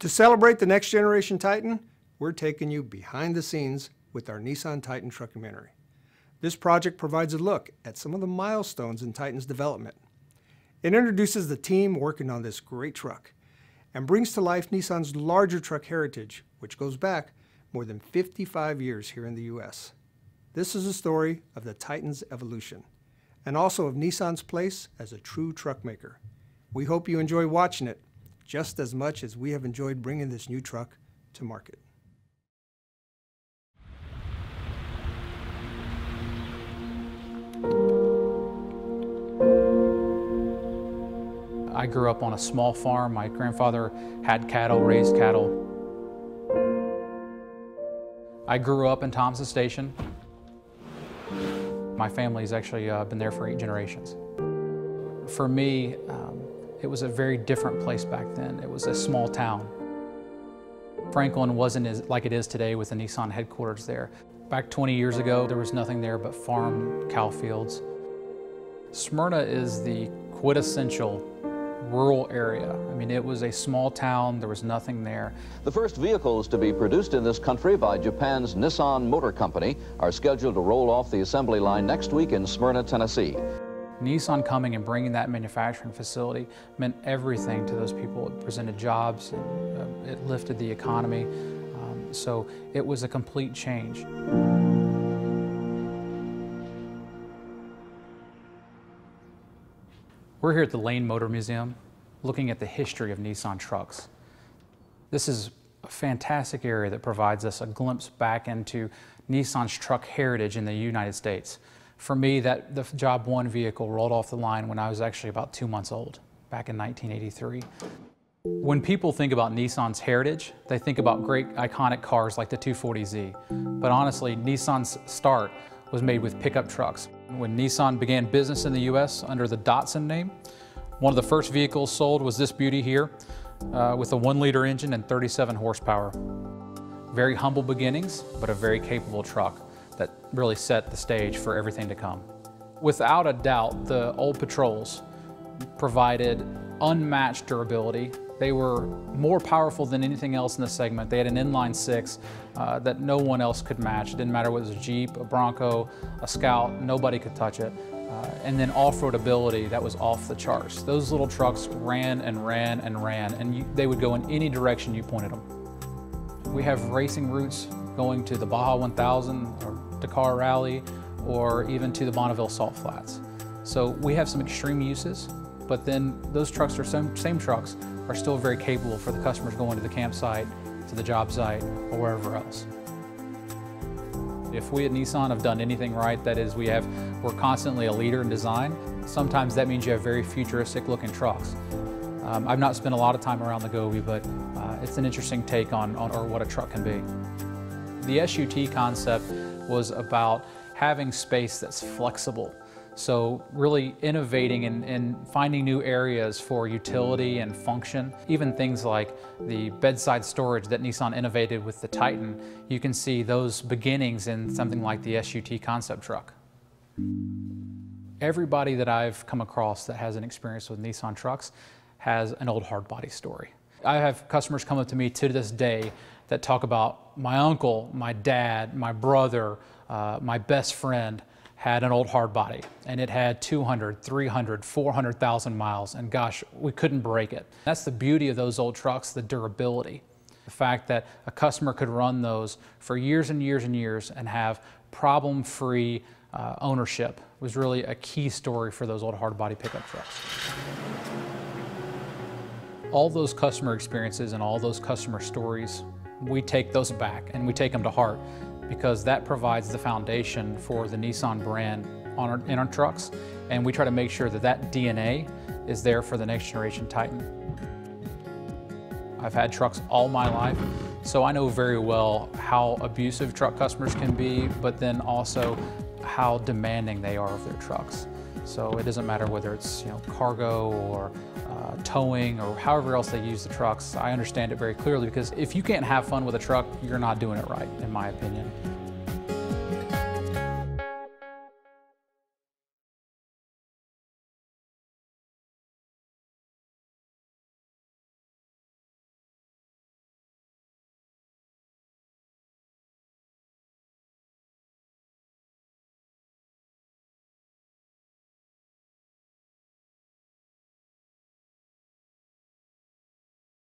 To celebrate the next generation Titan, we're taking you behind the scenes with our Nissan Titan Truckumentary. This project provides a look at some of the milestones in Titan's development. It introduces the team working on this great truck and brings to life Nissan's larger truck heritage, which goes back more than 55 years here in the US. This is a story of the Titan's evolution and also of Nissan's place as a true truck maker. We hope you enjoy watching it just as much as we have enjoyed bringing this new truck to market. I grew up on a small farm. My grandfather had cattle, raised cattle. I grew up in Thompson Station. My family's actually uh, been there for eight generations. For me, um, it was a very different place back then. It was a small town. Franklin wasn't as, like it is today with the Nissan headquarters there. Back 20 years ago, there was nothing there but farm cow fields. Smyrna is the quintessential rural area. I mean, it was a small town, there was nothing there. The first vehicles to be produced in this country by Japan's Nissan Motor Company are scheduled to roll off the assembly line next week in Smyrna, Tennessee. Nissan coming and bringing that manufacturing facility meant everything to those people. It presented jobs, and, uh, it lifted the economy. Um, so it was a complete change. We're here at the Lane Motor Museum looking at the history of Nissan trucks. This is a fantastic area that provides us a glimpse back into Nissan's truck heritage in the United States. For me, that the Job 1 vehicle rolled off the line when I was actually about two months old, back in 1983. When people think about Nissan's heritage, they think about great iconic cars like the 240Z. But honestly, Nissan's start was made with pickup trucks. When Nissan began business in the US under the Datsun name, one of the first vehicles sold was this beauty here uh, with a one liter engine and 37 horsepower. Very humble beginnings, but a very capable truck that really set the stage for everything to come. Without a doubt, the old Patrols provided unmatched durability they were more powerful than anything else in the segment. They had an inline six uh, that no one else could match. It didn't matter whether it was a Jeep, a Bronco, a Scout, nobody could touch it. Uh, and then off-road ability, that was off the charts. Those little trucks ran and ran and ran, and you, they would go in any direction you pointed them. We have racing routes going to the Baja 1000 or Dakar Rally, or even to the Bonneville Salt Flats. So we have some extreme uses, but then those trucks are same, same trucks are still very capable for the customers going to the campsite, to the job site, or wherever else. If we at Nissan have done anything right, that is we have, we're constantly a leader in design. Sometimes that means you have very futuristic looking trucks. Um, I've not spent a lot of time around the Gobi, but uh, it's an interesting take on, on or what a truck can be. The SUT concept was about having space that's flexible so really innovating and, and, finding new areas for utility and function. Even things like the bedside storage that Nissan innovated with the Titan, you can see those beginnings in something like the SUT concept truck. Everybody that I've come across that has an experience with Nissan trucks has an old Hardbody story. I have customers come up to me to this day that talk about my uncle, my dad, my brother, uh, my best friend, had an old Hardbody and it had 200, 300, 400,000 miles and gosh, we couldn't break it. That's the beauty of those old trucks, the durability. The fact that a customer could run those for years and years and years and have problem-free uh, ownership was really a key story for those old Hardbody pickup trucks. All those customer experiences and all those customer stories, we take those back and we take them to heart because that provides the foundation for the Nissan brand on our, in our trucks. And we try to make sure that that DNA is there for the next generation Titan. I've had trucks all my life, so I know very well how abusive truck customers can be, but then also how demanding they are of their trucks. So it doesn't matter whether it's you know cargo or uh, towing or however else they use the trucks. I understand it very clearly because if you can't have fun with a truck, you're not doing it right, in my opinion.